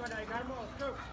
go, Carlos, go.